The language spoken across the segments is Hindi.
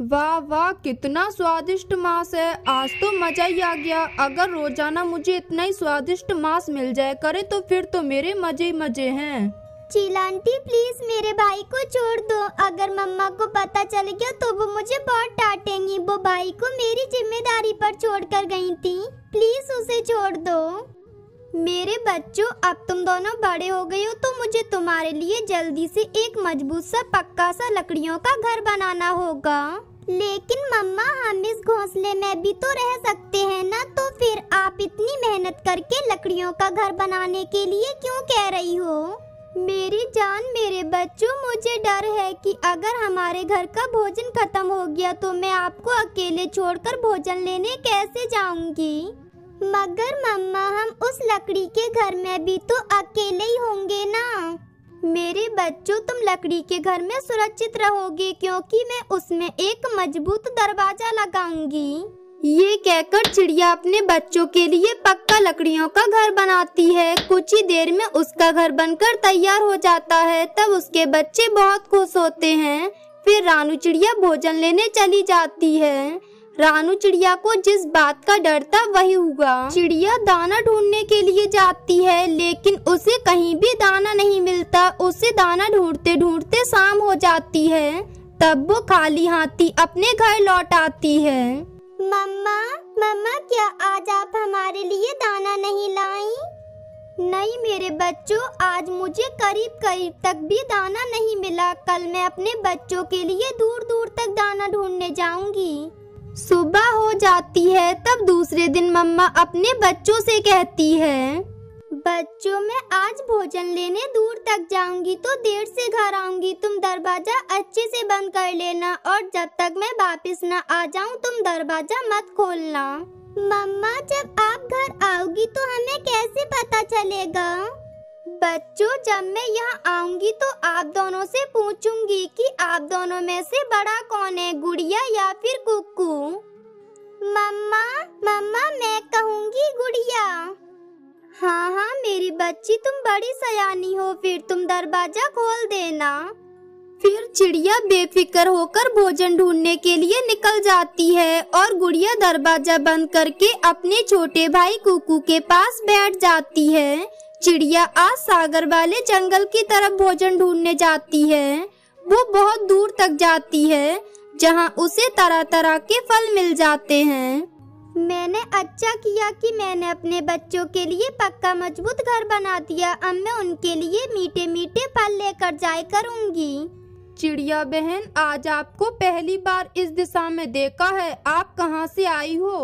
वाह वाह, कितना स्वादिष्ट मांस है। आज तो मज़ा ही आ गया। अगर रोज़ाना मुझे इतना ही स्वादिष्ट मांस मिल जाए, करे तो फिर तो मेरे मज़े ही मज़े हैं। चीला आंटी प्लीज़ मेरे भाई को छोड़ दो। अगर मम्मा को पता चल गया तो वो मुझे बहुत डांटेंगी। वो भाई को मेरी ज़िम्मेदारी पर छोड़ कर गई थी। प्लीज़ उसे छोड़ दो। मेरे बच्चों, अब तुम दोनों बड़े हो गए हो तो मुझे तुम्हारे लिए जल्दी से एक मज़बूत सा, पक्का सा लकड़ियों का घर बनाना होगा। लेकिन मम्मा, हम इस घोंसले में भी तो रह सकते हैं ना? तो फिर आप इतनी मेहनत करके लकड़ियों का घर बनाने के लिए क्यों कह रही हो? मेरी जान, मेरे बच्चों, मुझे डर है कि अगर हमारे घर का भोजन खत्म हो गया तो मैं आपको अकेले छोड़कर भोजन लेने कैसे जाऊँगी? मगर मम्मा, हम उस लकड़ी के घर में भी तो अकेले ही होंगे ना? मेरे बच्चों, तुम लकड़ी के घर में सुरक्षित रहोगे क्योंकि मैं उसमें एक मज़बूत दरवाज़ा लगाऊँगी। ये कहकर चिड़िया अपने बच्चों के लिए पक्का लकड़ियों का घर बनाती है। कुछ ही देर में उसका घर बनकर तैयार हो जाता है, तब उसके बच्चे बहुत खुश होते हैं। फिर रानू चिड़िया भोजन लेने चली जाती है। रानू चिड़िया को जिस बात का डर था वही हुआ। चिड़िया दाना ढूँढने के लिए जाती है लेकिन उसे कहीं भी दाना नहीं मिलता। उसे दाना ढूंढते ढूंढते शाम हो जाती है। तब वो खाली हाथी अपने घर लौट आती है। मम्मा मम्मा क्या आज आप हमारे लिए दाना नहीं लाई? नहीं मेरे बच्चों आज मुझे करीब करीब तक भी दाना नहीं मिला। कल मैं अपने बच्चों के लिए दूर दूर तक दाना ढूँढने जाऊँगी। सुबह हो जाती है, तब दूसरे दिन मम्मा अपने बच्चों से कहती है, बच्चों, मैं आज भोजन लेने दूर तक जाऊँगी तो देर से घर आऊँगी। तुम दरवाज़ा अच्छे से बंद कर लेना और जब तक मैं वापस न आ जाऊँ, तुम दरवाज़ा मत खोलना। मम्मा, जब आप घर आओगी तो हमें कैसे पता चलेगा? बच्चों, जब मैं यहाँ आऊँगी तो आप दोनों से पूछूँगी कि आप दोनों में से बड़ा कौन है, गुड़िया या फिर कुकू? मम्मा मम्मा, मैं कहूँगी गुड़िया। हाँ हाँ मेरी बच्ची, तुम बड़ी सयानी हो, फिर तुम दरवाज़ा खोल देना। फिर चिड़िया बेफिक्र होकर भोजन ढूँढने के लिए निकल जाती है और गुड़िया दरवाज़ा बंद करके अपने छोटे भाई कुकू के पास बैठ जाती है। चिड़िया आज सागर वाले जंगल की तरफ़ भोजन ढूँढने जाती है। वो बहुत दूर तक जाती है, जहाँ उसे तरह तरह के फल मिल जाते हैं। मैंने अच्छा किया कि मैंने अपने बच्चों के लिए पक्का मज़बूत घर बना दिया। अब मैं उनके लिए मीठे मीठे फल लेकर जाए करूँगी। चिड़िया बहन, आज आपको पहली बार इस दिशा में देखा है। आप कहाँ से आई हो?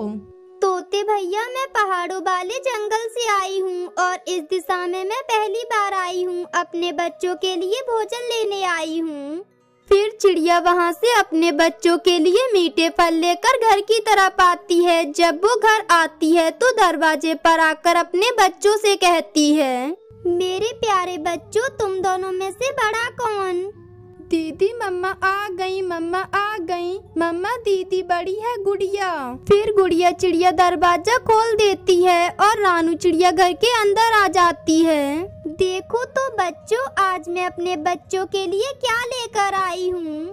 तोते भैया, मैं पहाड़ों वाले जंगल से आई हूँ और इस दिशा में मैं पहली बार आई हूँ। अपने बच्चों के लिए भोजन लेने आई हूँ। फिर चिड़िया वहाँ से अपने बच्चों के लिए मीठे फल लेकर घर की तरफ़ आती है। जब वो घर आती है तो दरवाजे पर आकर अपने बच्चों से कहती है, मेरे प्यारे बच्चों, तुम दोनों में से बड़ा कौन? दीदी, मम्मा आ गई, मम्मा आ गई। मम्मा, दीदी बड़ी है गुड़िया। फिर गुड़िया चिड़िया दरवाज़ा खोल देती है और रानू चिड़िया घर के अंदर आ जाती है। देखो तो बच्चों, आज मैं अपने बच्चों के लिए क्या लेकर आई हूँ?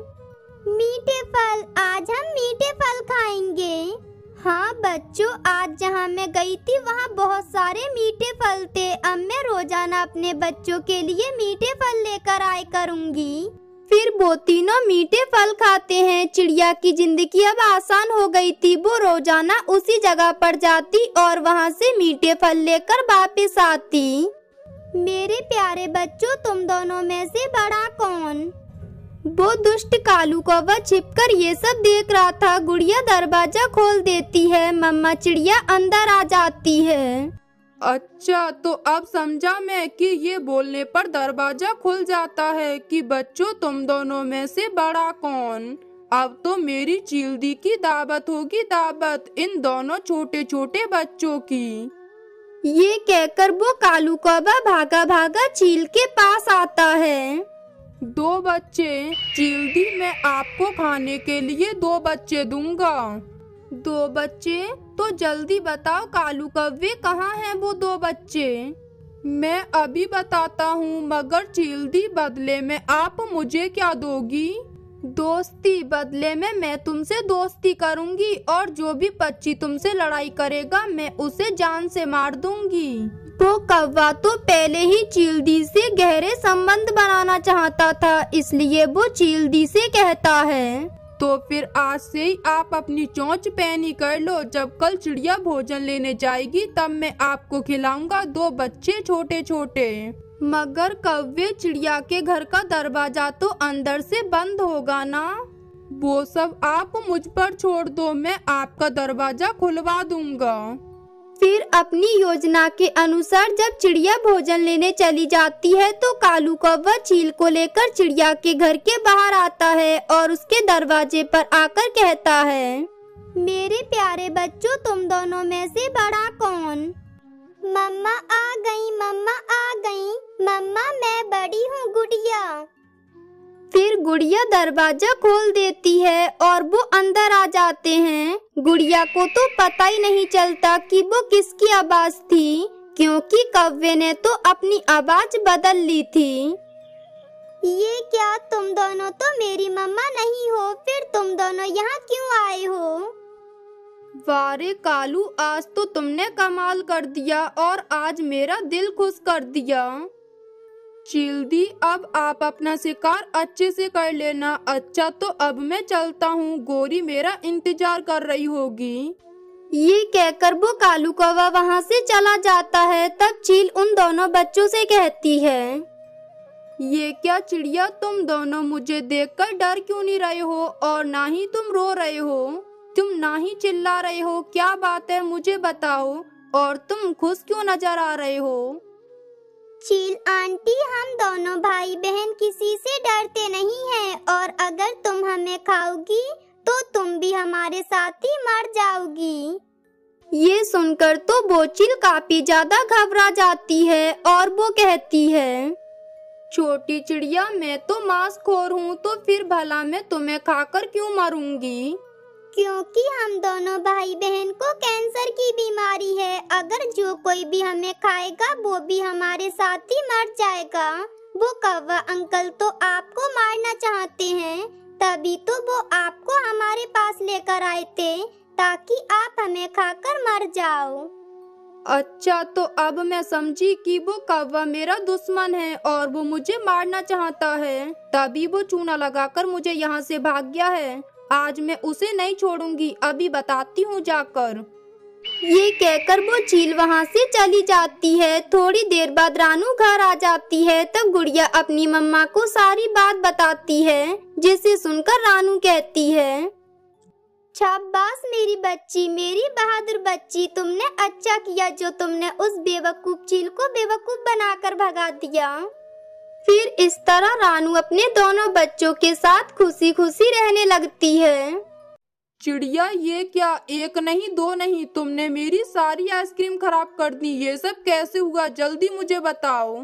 मीठे फल, आज हम मीठे फल खाएँगे। हाँ बच्चों, आज जहाँ मैं गई थी, वहाँ बहुत सारे मीठे फल थे। अब मैं रोज़ाना अपने बच्चों के लिए मीठे फल लेकर आए करूँगी। फिर वो तीनों मीठे फल खाते हैं। चिड़िया की ज़िंदगी अब आसान हो गई थी। वो रोज़ाना उसी जगह पर जाती और वहाँ से मीठे फल लेकर वापस आती। मेरे प्यारे बच्चों, तुम दोनों में से बड़ा कौन? वो दुष्ट कालू को कौवा छिपकर ये सब देख रहा था। गुड़िया दरवाज़ा खोल देती है। मम्मा चिड़िया अंदर आ जाती है। अच्छा तो अब समझा मैं कि ये बोलने पर दरवाज़ा खुल जाता है कि बच्चों तुम दोनों में से बड़ा कौन? अब तो मेरी चीलदी की दावत होगी दावत इन दोनों छोटे छोटे बच्चों की। ये कहकर वो कालू कौवा भागा भागा चील के पास आता है। दो बच्चे चीलदी मैं आपको खाने के लिए दो बच्चे दूँगा। दो बच्चे तो जल्दी बताओ कालू कव्वे कहाँ हैं वो दो बच्चे? मैं अभी बताता हूँ, मगर चीलदी बदले में आप मुझे क्या दोगी? दोस्ती बदले में मैं तुमसे दोस्ती करूँगी और जो भी पक्षी तुमसे लड़ाई करेगा, मैं उसे जान से मार दूँगी। वो कौवा तो पहले ही चीलदी से गहरे संबंध बनाना चाहता था, इसलिए वो चीलदी से कहता है तो फिर आज से ही आप अपनी चोंच पहनी कर लो। जब कल चिड़िया भोजन लेने जाएगी, तब मैं आपको खिलाऊँगा दो बच्चे छोटे छोटे मगर कव्य, चिड़िया के घर का दरवाज़ा तो अंदर से बंद होगा ना? वो सब आप मुझ पर छोड़ दो, मैं आपका दरवाज़ा खुलवा दूँगा। फिर अपनी योजना के अनुसार जब चिड़िया भोजन लेने चली जाती है तो कालू कौवा चील को लेकर चिड़िया के घर के बाहर आता है और उसके दरवाजे पर आकर कहता है, मेरे प्यारे बच्चों, तुम दोनों में से बड़ा कौन? मम्मा आ गई, मम्मा आ गई, मम्मा मैं बड़ी हूँ, गुड़िया। फिर गुड़िया दरवाज़ा खोल देती है और वो अंदर आ जाते हैं। गुड़िया को तो पता ही नहीं चलता कि वो किसकी आवाज़ थी क्योंकि कव्वे ने तो अपनी आवाज़ बदल ली थी। ये क्या तुम दोनों तो मेरी मम्मा नहीं हो फिर तुम दोनों यहाँ क्यों आए हो? वारे कालू आज तो तुमने कमाल कर दिया और आज मेरा दिल खुश कर दिया। चिल्दी अब आप अपना शिकार अच्छे से कर लेना। अच्छा तो अब मैं चलता हूँ। गोरी मेरा इंतज़ार कर रही होगी। ये कहकर वो कालू कौवा वहाँ से चला जाता है। तब चील उन दोनों बच्चों से कहती है ये क्या चिड़िया तुम दोनों मुझे देखकर डर क्यों नहीं रहे हो? और ना ही तुम रो रहे हो। तुम ना ही चिल्ला रहे हो। क्या बात है मुझे बताओ। और तुम खुश क्यों नज़र आ रहे हो? चील आंटी, हम दोनों भाई बहन किसी से डरते नहीं हैं और अगर तुम हमें खाओगी तो तुम भी हमारे साथ ही मर जाओगी। ये सुनकर तो बोचिल काफ़ी ज़्यादा घबरा जाती है और वो कहती है, छोटी चिड़िया, मैं तो मांस खोर हूँ तो फिर भला मैं तुम्हें खाकर क्यों मरूँगी? क्योंकि हम दोनों भाई बहन को कैंसर की बीमारी है। अगर जो कोई भी हमें खाएगा, वो भी हमारे साथ ही मर जाएगा। वो कौवा अंकल तो आपको मारना चाहते हैं, तभी तो वो आपको हमारे पास लेकर आए थे, ताकि आप हमें खाकर मर जाओ। अच्छा तो अब मैं समझी कि वो कौवा मेरा दुश्मन है और वो मुझे मारना चाहता है। तभी वो चूना लगाकर मुझे यहाँ से भाग गया है। आज मैं उसे नहीं छोड़ूँगी, अभी बताती हूँ जाकर। ये कहकर वो चील वहाँ से चली जाती है। थोड़ी देर बाद रानू घर आ जाती है, तब गुड़िया अपनी मम्मा को सारी बात बताती है, जिसे सुनकर रानू कहती है, शाबाश मेरी बच्ची, मेरी बहादुर बच्ची, तुमने अच्छा किया जो तुमने उस बेवकूफ़ चील को बेवकूफ़ बनाकर भगा दिया। फिर इस तरह रानू अपने दोनों बच्चों के साथ खुशी खुशी रहने लगती है। चिड़िया ये क्या एक नहीं दो नहीं? तुमने मेरी सारी आइसक्रीम खराब कर दी। ये सब कैसे हुआ? जल्दी मुझे बताओ।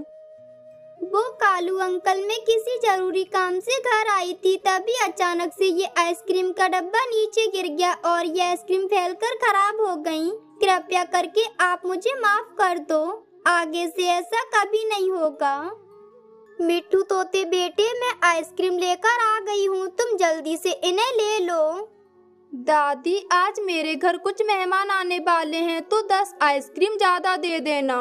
वो कालू अंकल में किसी ज़रूरी काम से घर आई थी तभी अचानक से ये आइसक्रीम का डब्बा नीचे गिर गया और ये आइसक्रीम फैलकर खराब हो गई। कृपया करके आप मुझे माफ़ कर दो। आगे से ऐसा कभी नहीं होगा। मिट्टू तोते बेटे मैं आइसक्रीम लेकर आ गई हूँ। तुम जल्दी से इन्हें ले लो। दादी आज मेरे घर कुछ मेहमान आने वाले हैं तो दस आइसक्रीम ज़्यादा दे देना।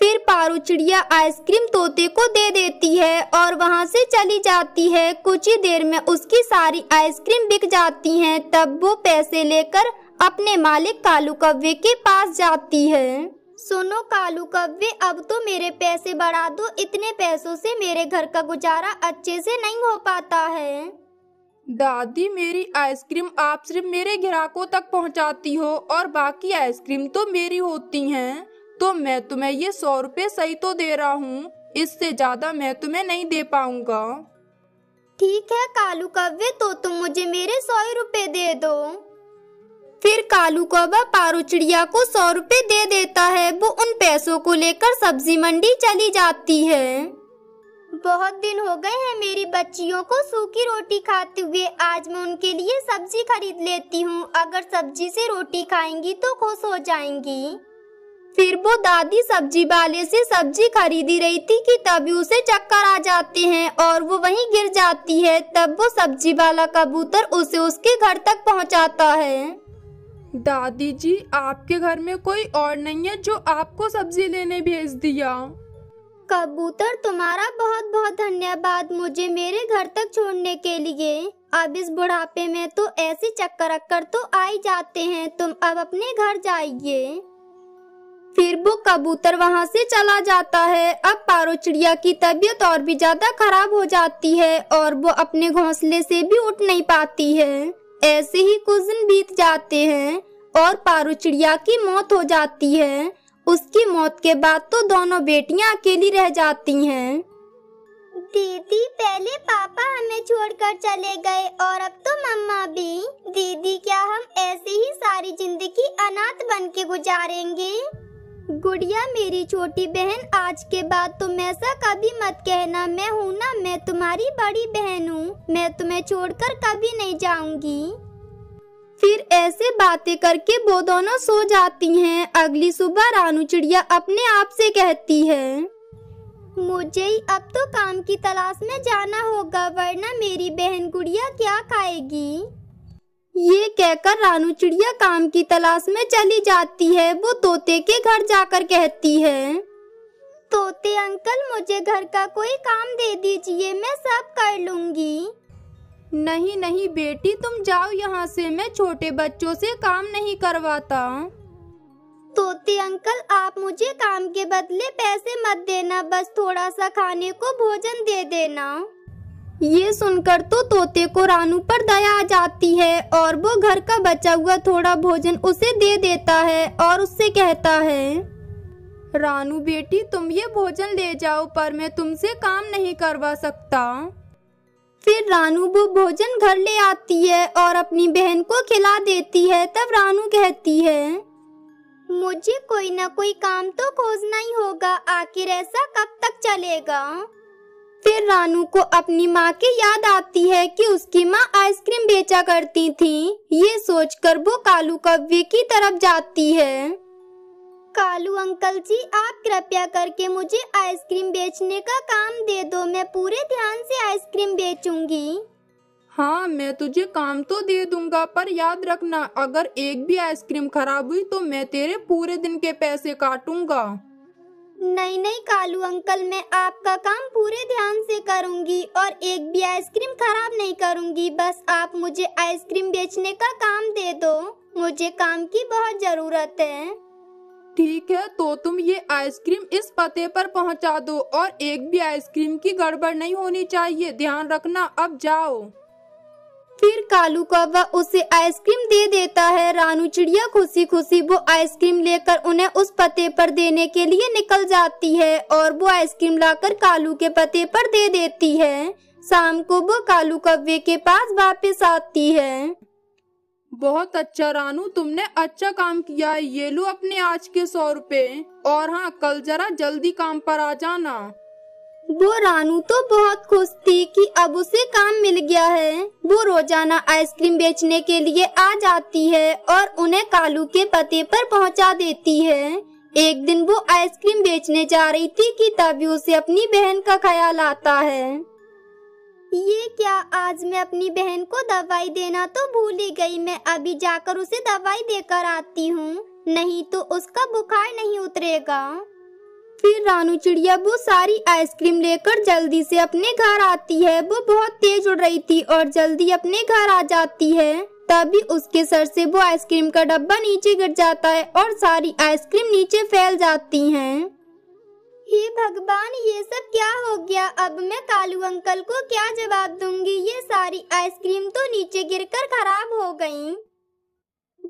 फिर पारू चिड़िया आइसक्रीम तोते को दे देती है और वहाँ से चली जाती है। कुछ ही देर में उसकी सारी आइसक्रीम बिक जाती हैं तब वो पैसे लेकर अपने मालिक कालू कव्वे के पास जाती है। सुनो कालू कव्वे अब तो मेरे पैसे बढ़ा दो। इतने पैसों से मेरे घर का गुजारा अच्छे से नहीं हो पाता है। दादी मेरी आइसक्रीम आप सिर्फ़ मेरे ग्राहकों तक पहुंचाती हो और बाकी आइसक्रीम तो मेरी होती हैं। तो मैं तुम्हें ये सौ रुपए सही तो दे रहा हूँ। इससे ज़्यादा मैं तुम्हें नहीं दे पाऊँगा। ठीक है कालू कव्वे तो तुम मुझे मेरे सौ रुपए दे दो। फिर कालू कौवा पारू चिड़िया को सौ रुपए दे देता है। वो उन पैसों को लेकर सब्ज़ी मंडी चली जाती है। बहुत दिन हो गए हैं मेरी बच्चियों को सूखी रोटी खाते हुए। आज मैं उनके लिए सब्ज़ी खरीद लेती हूँ। अगर सब्ज़ी से रोटी खाएँगी तो खुश हो जाएँगी। फिर वो दादी सब्ज़ी वाले से सब्ज़ी खरीदी रही थी कि तभी उसे चक्कर आ जाते हैं और वो वहीं गिर जाती है। तब वो सब्ज़ी वाला कबूतर उसे उसके घर तक पहुंचाता है। दादी जी, आपके घर में कोई और नहीं है जो आपको सब्ज़ी लेने भेज दिया। कबूतर, तुम्हारा बहुत बहुत धन्यवाद मुझे मेरे घर तक छोड़ने के लिए। अब इस बुढ़ापे में तो ऐसे चक्कर अक्कर तो आ ही जाते हैं, तुम अब अपने घर जाइए। फिर वो कबूतर वहाँ से चला जाता है। अब पारो चिड़िया की तबीयत और भी ज़्यादा खराब हो जाती है और वो अपने घोंसले से भी उठ नहीं पाती है। ऐसे ही कुछ दिन बीत जाते हैं और पारो चिड़िया की मौत हो जाती है। उसकी मौत के बाद तो दोनों बेटियाँ अकेली रह जाती हैं। दीदी, पहले पापा हमें छोड़कर चले गए और अब तो मम्मा भी। दीदी, क्या हम ऐसे ही सारी ज़िंदगी अनाथ बन के गुजारेंगे? गुड़िया मेरी छोटी बहन, आज के बाद तुम ऐसा कभी मत कहना, मैं हूँ ना, मैं तुम्हारी बड़ी बहन हूँ, मैं तुम्हें छोड़कर कभी नहीं जाऊँगी। फिर ऐसे बातें करके वो दोनों सो जाती हैं। अगली सुबह रानू चिड़िया अपने आप से कहती है, मुझे अब तो काम की तलाश में जाना होगा, वरना मेरी बहन गुड़िया क्या खाएगी? ये कहकर रानू चिड़िया काम की तलाश में चली जाती है। वो तोते के घर जाकर कहती है तोते अंकल मुझे घर का कोई काम दे दीजिए मैं सब कर लूँगी। नहीं नहीं बेटी तुम जाओ यहाँ से मैं छोटे बच्चों से काम नहीं करवाता। तोते अंकल आप मुझे काम के बदले पैसे मत देना बस थोड़ा सा खाने को भोजन दे देना। ये सुनकर तो तोते को रानू पर दया आ जाती है और वो घर का बचा हुआ थोड़ा भोजन उसे दे देता है और उससे कहता है, रानू बेटी, तुम ये भोजन ले जाओ, पर मैं तुमसे काम नहीं करवा सकता। फिर रानू वो भोजन घर ले आती है और अपनी बहन को खिला देती है, तब रानू कहती है, मुझे कोई ना कोई काम तो खोजना ही होगा, आखिर ऐसा कब तक चलेगा? फिर रानू को अपनी माँ की याद आती है कि उसकी माँ आइसक्रीम बेचा करती थी। ये सोचकर वो कालू कव्वे की तरफ़ जाती है। कालू अंकल जी, आप कृपया करके मुझे आइसक्रीम बेचने का काम दे दो। मैं पूरे ध्यान से आइसक्रीम बेचूँगी। हाँ मैं तुझे काम तो दे दूँगा, पर याद रखना, अगर एक भी आइसक्रीम खराब हुई तो मैं तेरे पूरे दिन के पैसे काटूँगा। नहीं नहीं कालू अंकल, मैं आपका काम पूरे ध्यान से करूँगी और एक भी आइसक्रीम खराब नहीं करूँगी। बस आप मुझे आइसक्रीम बेचने का काम दे दो। मुझे काम की बहुत ज़रूरत है। ठीक है तो तुम ये आइसक्रीम इस पते पर पहुँचा दो और एक भी आइसक्रीम की गड़बड़ नहीं होनी चाहिए। ध्यान रखना, अब जाओ। फिर कालू कौवा उसे आइसक्रीम दे देता है। रानू चिड़िया खुशी खुशी वो आइसक्रीम लेकर उन्हें उस पते पर देने के लिए निकल जाती है और वो आइसक्रीम लाकर कालू के पते पर दे देती है। शाम को वो कालू कौवे के पास वापस आती है। बहुत अच्छा रानू, तुमने अच्छा काम किया है। ये लो अपने आज के सौ रुपए। और हाँ कल जरा जल्दी काम पर आ जाना। वो रानू तो बहुत खुश थी कि अब उसे काम मिल गया है। वो रोज़ाना आइसक्रीम बेचने के लिए आ जाती है और उन्हें कालू के पते पर पहुँचा देती है। एक दिन वो आइसक्रीम बेचने जा रही थी कि तभी उसे अपनी बहन का ख्याल आता है। ये क्या, आज मैं अपनी बहन को दवाई देना तो भूल ही गई। मैं अभी जाकर उसे दवाई देकर आती हूँ, नहीं तो उसका बुखार नहीं उतरेगा। फिर रानू चिड़िया, वो सारी आइसक्रीम लेकर जल्दी से अपने घर आती है। वो बहुत तेज उड़ रही थी और जल्दी अपने घर आ जाती है। तभी उसके सर से वो आइसक्रीम का डब्बा नीचे गिर जाता है और सारी आइसक्रीम नीचे फैल जाती हैं। हे भगवान, ये सब क्या हो गया? अब मैं कालू अंकल को क्या जवाब दूँगी? ये सारी आइसक्रीम तो नीचे गिरकर खराब हो गई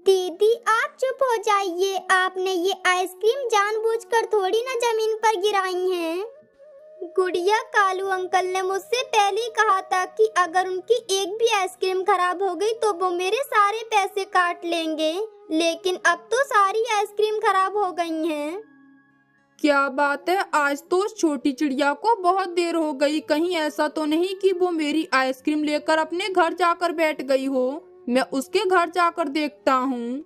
दीदी, आप चुप हो जाइए। आपने ये आइसक्रीम जानबूझकर थोड़ी ना ज़मीन पर गिराई है। गुड़िया, कालू अंकल ने मुझसे पहले कहा था कि अगर उनकी एक भी आइसक्रीम खराब हो गई तो वो मेरे सारे पैसे काट लेंगे। लेकिन अब तो सारी आइसक्रीम खराब हो गई हैं। क्या बात है? आज तो उस छोटी चिड़िया को बहुत देर हो गई। कहीं ऐसा तो नहीं कि वो मेरी आइसक्रीम लेकर अपने घर जाकर बैठ गई हो। मैं उसके घर जाकर देखता हूँ।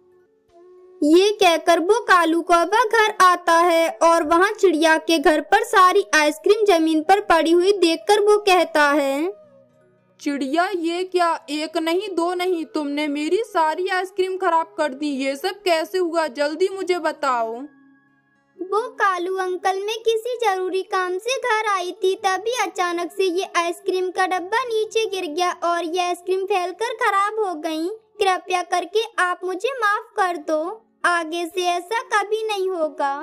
ये कहकर वो कालू कौवा घर आता है और वहाँ चिड़िया के घर पर सारी आइसक्रीम ज़मीन पर पड़ी हुई देखकर वो कहता है चिड़िया ये क्या एक नहीं दो नहीं तुमने मेरी सारी आइसक्रीम खराब कर दी ये सब कैसे हुआ? जल्दी मुझे बताओ। वो कालू अंकल मैं किसी ज़रूरी काम से घर आई थी, तभी अचानक से ये आइसक्रीम का डब्बा नीचे गिर गया और ये आइसक्रीम फैलकर खराब हो गई। कृपया करके आप मुझे माफ़ कर दो, आगे से ऐसा कभी नहीं होगा।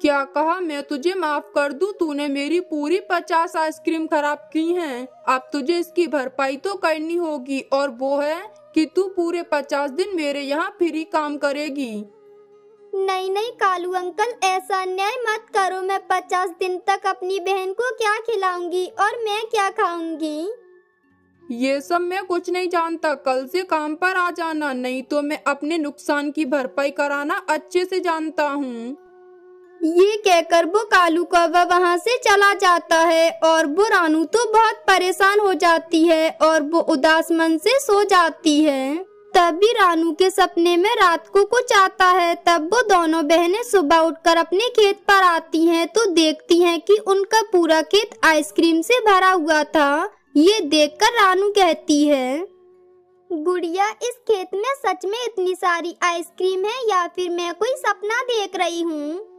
क्या कहा? मैं तुझे माफ़ कर दूँ? तूने मेरी पूरी पचास आइसक्रीम खराब की हैं। अब तुझे इसकी भरपाई तो करनी होगी और वो है कि तू पूरे पचास दिन मेरे यहाँ फ्री काम करेगी। नहीं नहीं कालू अंकल ऐसा अन्याय मत करो। मैं पचास दिन तक अपनी बहन को क्या खिलाऊँगी और मैं क्या खाऊँगी? ये सब मैं कुछ नहीं जानता। कल से काम पर आ जाना नहीं तो मैं अपने नुकसान की भरपाई कराना अच्छे से जानता हूँ। ये कहकर वो कालू कौवा वहाँ से चला जाता है और वो रानू तो बहुत परेशान हो जाती है और वो उदास मन से सो जाती है। तभी रानू के सपने में रात को कुछ आता है। तब वो दोनों बहनें सुबह उठकर अपने खेत पर आती हैं तो देखती हैं कि उनका पूरा खेत आइसक्रीम से भरा हुआ था। ये देखकर रानू कहती है, गुड़िया, इस खेत में सच में इतनी सारी आइसक्रीम है या फिर मैं कोई सपना देख रही हूँ?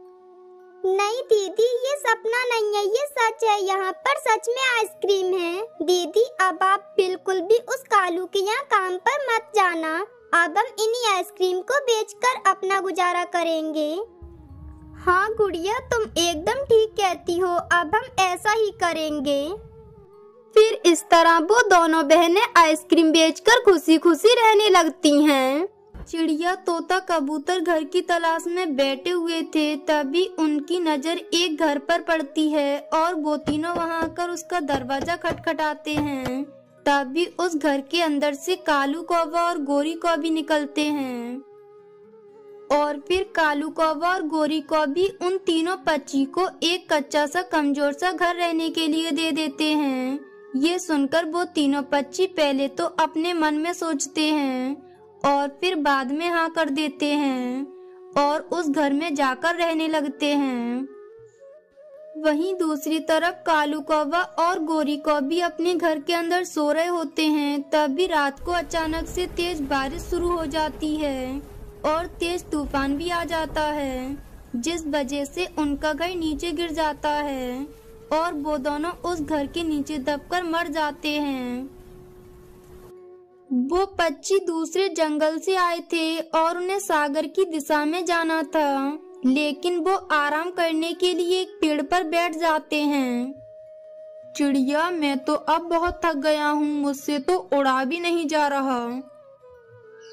नहीं, दीदी, ये सपना नहीं है, ये सच है। यहाँ पर सच में आइसक्रीम है। दीदी, अब आप बिल्कुल भी उस कालू के यहाँ काम पर मत जाना। अब हम इन्हीं आइसक्रीम को बेचकर अपना गुजारा करेंगे। हाँ गुड़िया, तुम एकदम ठीक कहती हो। अब हम ऐसा ही करेंगे। फिर इस तरह वो दोनों बहनें आइसक्रीम बेचकर खुशी खुशी रहने लगती हैं। चिड़िया तोता कबूतर घर की तलाश में बैठे हुए थे, तभी उनकी नज़र एक घर पर पड़ती है और वो तीनों वहाँ आकर उसका दरवाज़ा खटखटाते हैं। तभी उस घर के अंदर से कालू कौवा और गोरी कौवी निकलते हैं। और फिर कालू कौवा और गोरी कौवी उन तीनों पक्षी को एक कच्चा सा कमज़ोर सा घर रहने के लिए दे देते हैं। ये सुनकर वो तीनों पक्षी पहले तो अपने मन में सोचते हैं और फिर बाद में हाँ कर देते हैं और उस घर में जाकर रहने लगते हैं। वहीं दूसरी तरफ़ कालू कौवा और गोरी कौवी अपने घर के अंदर सो रहे होते हैं, तभी रात को अचानक से तेज बारिश शुरू हो जाती है और तेज तूफ़ान भी आ जाता है, जिस वजह से उनका घर नीचे गिर जाता है और वो दोनों उस घर के नीचे दबकर मर जाते हैं। वो पक्षी दूसरे जंगल से आए थे और उन्हें सागर की दिशा में जाना था। लेकिन वो आराम करने के लिए एक पेड़ पर बैठ जाते हैं। चिड़िया मैं तो अब बहुत थक गया हूँ मुझसे तो उड़ा भी नहीं जा रहा।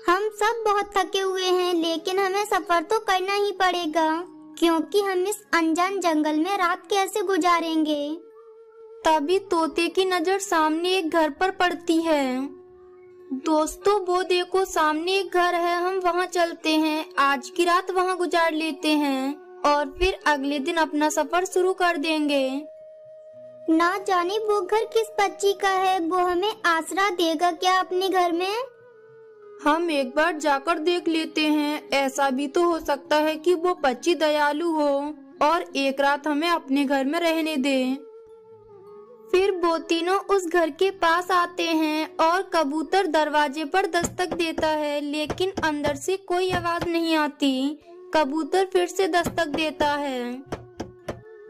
हम सब बहुत थके हुए हैं लेकिन हमें सफ़र तो करना ही पड़ेगा क्योंकि हम इस अनजान जंगल में रात कैसे गुजारेंगे? तभी तोते की नज़र सामने एक घर पर पड़ती है। दोस्तों वो देखो सामने एक घर है हम वहाँ चलते हैं। आज की रात वहाँ गुजार लेते हैं और फिर अगले दिन अपना सफ़र शुरू कर देंगे। ना जाने वो घर किस पच्ची का है वो हमें आसरा देगा क्या अपने घर में? हम एक बार जाकर देख लेते हैं। ऐसा भी तो हो सकता है कि वो पच्ची दयालु हो और एक रात हमें अपने घर में रहने दे। फिर वो तीनों उस घर के पास आते हैं और कबूतर दरवाजे पर दस्तक देता है, लेकिन अंदर से कोई आवाज़ नहीं आती। कबूतर फिर से दस्तक देता है।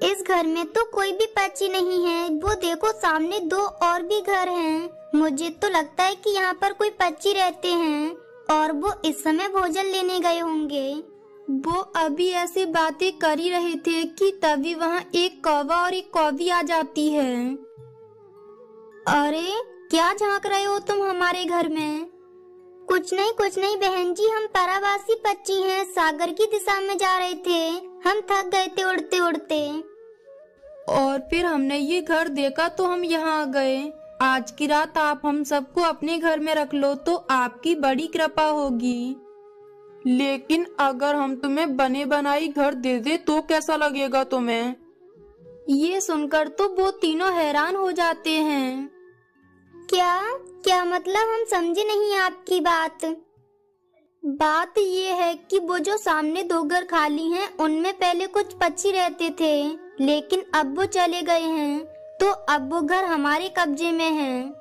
इस घर में तो कोई भी पक्षी नहीं है। वो देखो, सामने दो और भी घर हैं। मुझे तो लगता है कि यहाँ पर कोई पक्षी रहते हैं और वो इस समय भोजन लेने गए होंगे। वो अभी ऐसे बातें कर ही रहे थे कि तभी वहाँ एक कौवा और एक कौवी आ जाती है। अरे, क्या झाँक रहे हो तुम हमारे घर में? कुछ नहीं कुछ नहीं, बहन जी, हम परावासी पक्षी हैं, सागर की दिशा में जा रहे थे। हम थक गए थे उड़ते उड़ते। और फिर हमने ये घर देखा तो हम यहाँ आ गए। आज की रात आप हम सबको अपने घर में रख लो तो आपकी बड़ी कृपा होगी। लेकिन अगर हम तुम्हें बने बनाई घर दे दे तो कैसा लगेगा तुम्हें? ये सुनकर तो वो तीनों हैरान हो जाते हैं। क्या क्या मतलब हम समझे नहीं आपकी बात? बात ये है कि वो जो सामने दो घर खाली हैं, उनमें पहले कुछ पक्षी रहते थे, लेकिन अब वो चले गए हैं तो अब वो घर हमारे कब्जे में हैं।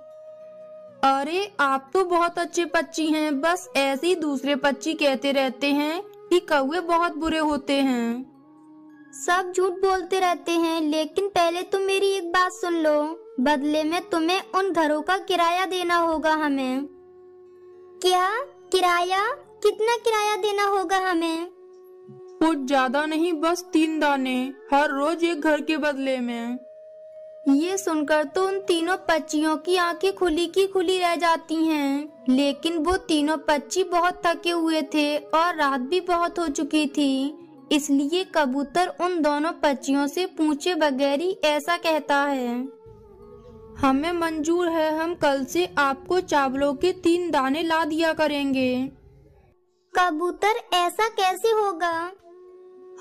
अरे आप तो बहुत अच्छे पक्षी हैं। बस ऐसे ही दूसरे पक्षी कहते रहते हैं कि कौवे बहुत बुरे होते हैं। सब झूठ बोलते रहते हैं लेकिन पहले तुम मेरी एक बात सुन लो। बदले में तुम्हें उन घरों का किराया देना होगा हमें। क्या? किराया? कितना किराया देना होगा हमें? कुछ ज़्यादा नहीं बस तीन दाने हर रोज एक घर के बदले में। ये सुनकर तो उन तीनों पक्षियों की आँखें खुली की खुली रह जाती हैं, लेकिन वो तीनों पक्षी बहुत थके हुए थे और रात भी बहुत हो चुकी थी। इसलिए कबूतर उन दोनों पक्षियों से पूछे बगैर ही ऐसा कहता है हमें मंजूर है हम कल से आपको चावलों के तीन दाने ला दिया करेंगे। कबूतर ऐसा कैसे होगा?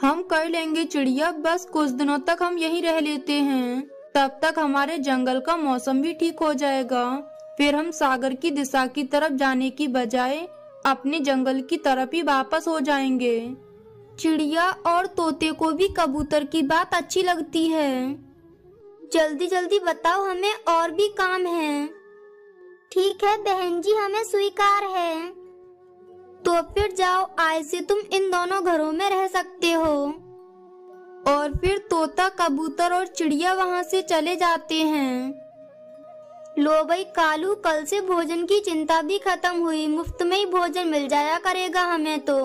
हम कर लेंगे चिड़िया बस कुछ दिनों तक हम यहीं रह लेते हैं। तब तक हमारे जंगल का मौसम भी ठीक हो जाएगा। फिर हम सागर की दिशा की तरफ़ जाने की बजाय अपने जंगल की तरफ़ ही वापस हो जाएँगे। चिड़िया और तोते को भी कबूतर की बात अच्छी लगती है। जल्दी जल्दी बताओ हमें और भी काम है। ठीक है बहन जी, हमें स्वीकार है। तो फिर जाओ आज से तुम इन दोनों घरों में रह सकते हो। और फिर तोता कबूतर और चिड़िया वहाँ से चले जाते हैं। लो भाई कालू कल से भोजन की चिंता भी खत्म हुई। मुफ़्त में ही भोजन मिल जाया करेगा हमें तो।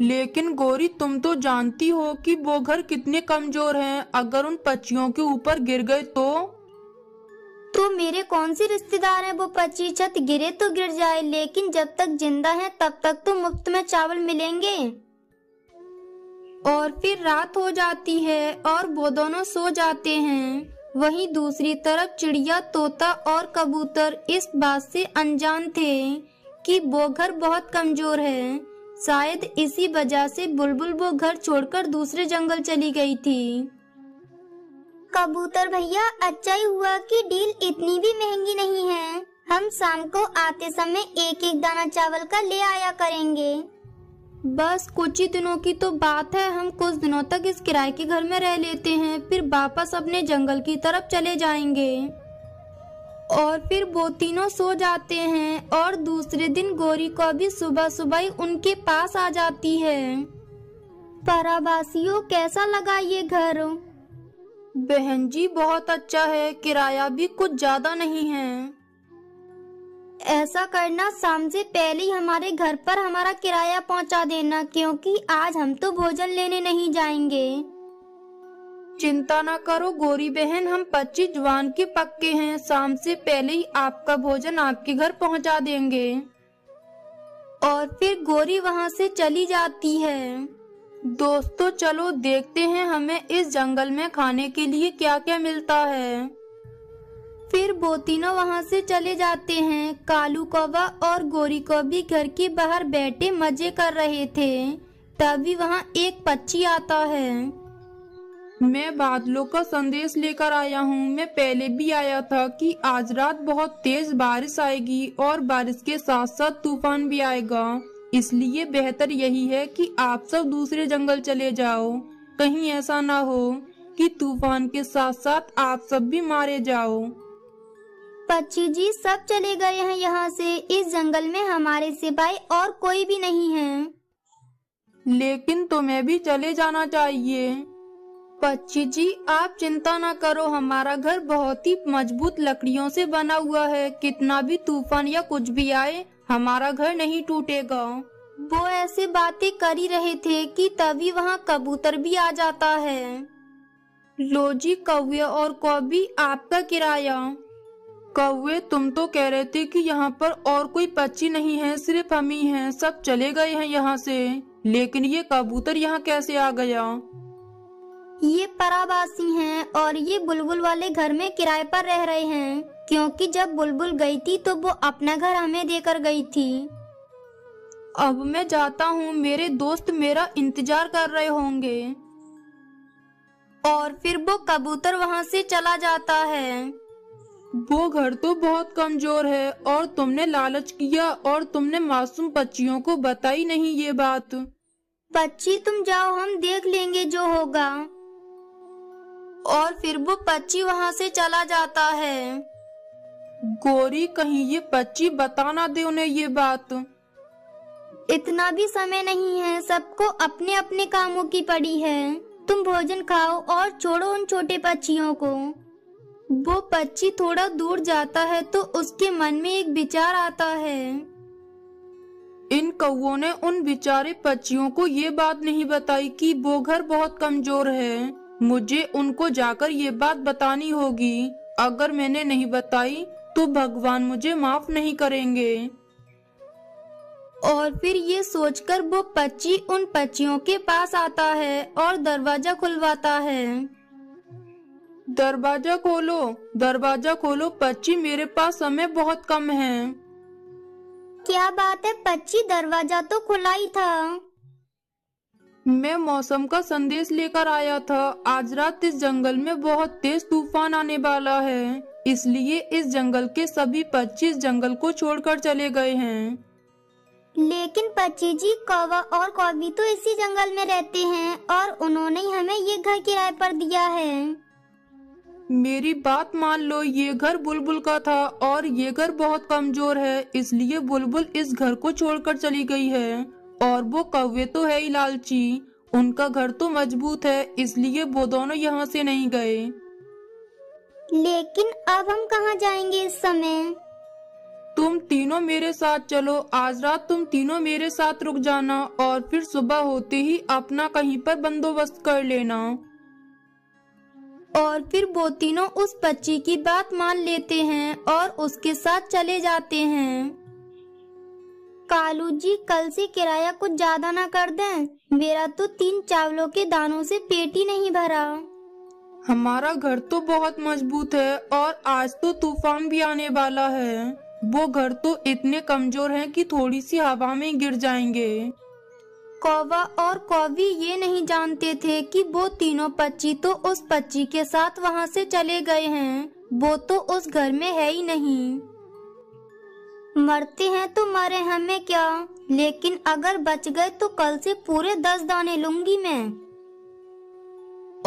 लेकिन गोरी तुम तो जानती हो कि वो घर कितने कमज़ोर हैं। अगर उन पक्षियों के ऊपर गिर गए तो? तो मेरे कौन से रिश्तेदार हैं? वो पक्षी छत गिरे तो गिर जाए लेकिन जब तक ज़िंदा है तब तक तो मुफ़्त में चावल मिलेंगे। और फिर रात हो जाती है और वो दोनों सो जाते हैं। वहीं दूसरी तरफ़ चिड़िया, तोता और कबूतर इस बात से अनजान थे कि वो घर बहुत कमज़ोर है। शायद इसी वजह से बुलबुल वो घर छोड़कर दूसरे जंगल चली गई थी। कबूतर भैया अच्छा ही हुआ कि डील इतनी भी महँगी नहीं है। हम शाम को आते समय एक एक दाना चावल का ले आया करेंगे। बस कुछ ही दिनों की तो बात है। हम कुछ दिनों तक इस किराए के घर में रह लेते हैं। फिर वापस अपने जंगल की तरफ़ चले जाएँगे। और फिर वो तीनों सो जाते हैं और दूसरे दिन गोरी को भी सुबह सुबह ही उनके पास आ जाती है। पराबासियों कैसा लगा ये घर? बहन जी, बहुत अच्छा है। किराया भी कुछ ज़्यादा नहीं है। ऐसा करना शाम से पहले ही हमारे घर पर हमारा किराया पहुँचा देना क्योंकि आज हम तो भोजन लेने नहीं जाएँगे। चिंता ना करो गोरी बहन हम पच्चीस जवान के पक्के हैं। शाम से पहले ही आपका भोजन आपके घर पहुँचा देंगे। और फिर गोरी वहाँ से चली जाती है। दोस्तों चलो देखते हैं हमें इस जंगल में खाने के लिए क्या क्या मिलता है। फिर वो तीनों वहाँ से चले जाते हैं। कालू कौवा और गोरी कौवी घर के बाहर बैठे मज़े कर रहे थे। तभी वहाँ एक पक्षी आता है। मैं बादलों का संदेश लेकर आया हूँ। मैं पहले भी आया था कि आज रात बहुत तेज बारिश आएगी और बारिश के साथ साथ तूफ़ान भी आएगा। इसलिए बेहतर यही है कि आप सब दूसरे जंगल चले जाओ। कहीं ऐसा ना हो कि तूफ़ान के साथ साथ आप सब भी मारे जाओ। पक्षी जी सब चले गए हैं यहाँ से। इस जंगल में हमारे सिपाही और कोई भी नहीं है। लेकिन तुम्हें भी चले जाना चाहिए। पक्षी जी आप चिंता ना करो हमारा घर बहुत ही मज़बूत लकड़ियों से बना हुआ है। कितना भी तूफ़ान या कुछ भी आए हमारा घर नहीं टूटेगा। वो ऐसे बातें कर ही रहे थे कि तभी वहाँ कबूतर भी आ जाता है। लो जी कौवे और कौबी आपका किराया। कौवे तुम तो कह रहे थे कि यहाँ पर और कोई पक्षी नहीं है सिर्फ़ हम ही हैं सब चले गए हैं यहाँ से। लेकिन ये कबूतर यहाँ कैसे आ गया? ये परावासी हैं और ये बुलबुल वाले घर में किराए पर रह रहे हैं क्योंकि जब बुलबुल गई थी तो वो अपना घर हमें देकर गई थी। अब मैं जाता हूँ मेरे दोस्त मेरा इंतज़ार कर रहे होंगे। और फिर वो कबूतर वहाँ से चला जाता है। वो घर तो बहुत कमज़ोर है और तुमने लालच किया और तुमने मासूम बच्चियों को बताई नहीं ये बात। पच्ची तुम जाओ हम देख लेंगे जो होगा। और फिर वो पच्ची वहाँ से चला जाता है। गोरी कहीं ये बच्ची बताना दे उन्हें ये बात। इतना भी समय नहीं है सबको अपने अपने कामों की पड़ी है। तुम भोजन खाओ और छोड़ो उन छोटे पक्षियों को। वो पक्षी थोड़ा दूर जाता है तो उसके मन में एक विचार आता है। इन कौओं ने उन बेचारे पक्षियों को ये बात नहीं बताई कि वो घर बहुत कमज़ोर है। मुझे उनको जाकर ये बात बतानी होगी। अगर मैंने नहीं बताई तो भगवान मुझे माफ़ नहीं करेंगे। और फिर ये सोचकर वो पक्षी उन पक्षियों के पास आता है और दरवाज़ा खुलवाता है। दरवाज़ा खोलो। दरवाज़ा खोलो पच्ची मेरे पास समय बहुत कम है। क्या बात है पच्ची दरवाज़ा तो खुला ही था। मैं मौसम का संदेश लेकर आया था। आज रात इस जंगल में बहुत तेज तूफ़ान आने वाला है। इसलिए इस जंगल के सभी पच्चीस जंगल को छोड़कर चले गए हैं। लेकिन पच्ची जी कौवा और कौवी तो इसी जंगल में रहते हैं और उन्होंने हमें ये घर किराए पर दिया है। मेरी बात मान लो ये घर बुलबुल का था और ये घर बहुत कमज़ोर है इसलिए बुलबुल इस घर को छोड़कर चली गई है। और वो कौवे तो है ही लालची उनका घर तो मज़बूत है इसलिए वो दोनों यहाँ से नहीं गए। लेकिन अब हम कहाँ जाएँगे इस समय? तुम तीनों मेरे साथ चलो आज रात तुम तीनों मेरे साथ रुक जाना और फिर सुबह होते ही अपना कहीं पर बंदोबस्त कर लेना। और फिर वो तीनों उस बच्ची की बात मान लेते हैं और उसके साथ चले जाते हैं। कालू जी, कल से किराया कुछ ज़्यादा ना कर दें। मेरा तो तीन चावलों के दानों से पेट ही नहीं भरा। हमारा घर तो बहुत मज़बूत है और आज तो तूफ़ान भी आने वाला है। वो घर तो इतने कमज़ोर हैं कि थोड़ी सी हवा में गिर जाएँगे। कौवा और कौवी ये नहीं जानते थे कि वो तीनों पच्ची तो उस पच्ची के साथ वहाँ से चले गए हैं। वो तो उस घर में है ही नहीं। मरते हैं तो मरे हमें क्या? लेकिन अगर बच गए तो कल से पूरे दस दाने लूँगी मैं।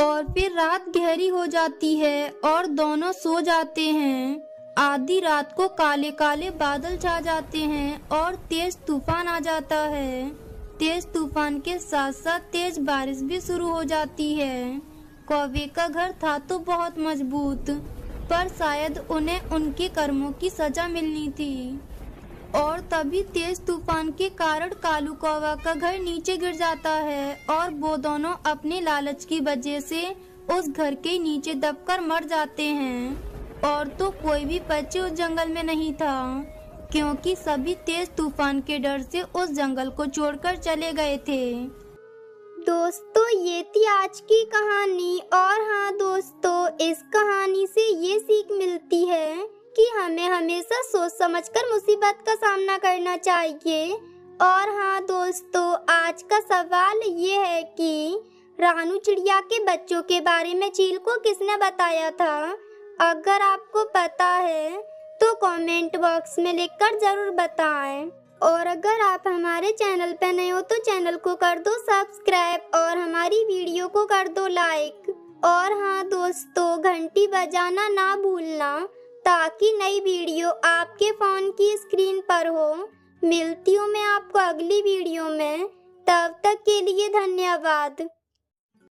और फिर रात गहरी हो जाती है और दोनों सो जाते हैं। आधी रात को काले काले बादल छा जाते हैं और तेज तूफ़ान आ जाता है। तेज तूफ़ान के साथ साथ तेज बारिश भी शुरू हो जाती है। कौवे का घर था तो बहुत मज़बूत, पर शायद उन्हें उनके कर्मों की सजा मिलनी थी। और तभी तेज तूफ़ान के कारण कालू कौवा का घर नीचे गिर जाता है और वो दोनों अपने लालच की वजह से उस घर के नीचे दबकर मर जाते हैं। और तो कोई भी पक्षी उस जंगल में नहीं था। क्योंकि सभी तेज तूफ़ान के डर से उस जंगल को छोड़कर चले गए थे। दोस्तों, ये थी आज की कहानी। और हाँ दोस्तों, इस कहानी से ये सीख मिलती है कि हमें हमेशा सोच समझकर मुसीबत का सामना करना चाहिए। और हाँ दोस्तों, आज का सवाल ये है कि रानू चिड़िया के बच्चों के बारे में चील को किसने बताया था? अगर आपको पता है तो कमेंट बॉक्स में लिखकर ज़रूर बताएँ। और अगर आप हमारे चैनल पर नए हो तो चैनल को कर दो सब्सक्राइब और हमारी वीडियो को कर दो लाइक। और हाँ दोस्तों, घंटी बजाना ना भूलना, ताकि नई वीडियो आपके फ़ोन की स्क्रीन पर हो। मिलती हूँ मैं आपको अगली वीडियो में। तब तक के लिए धन्यवाद।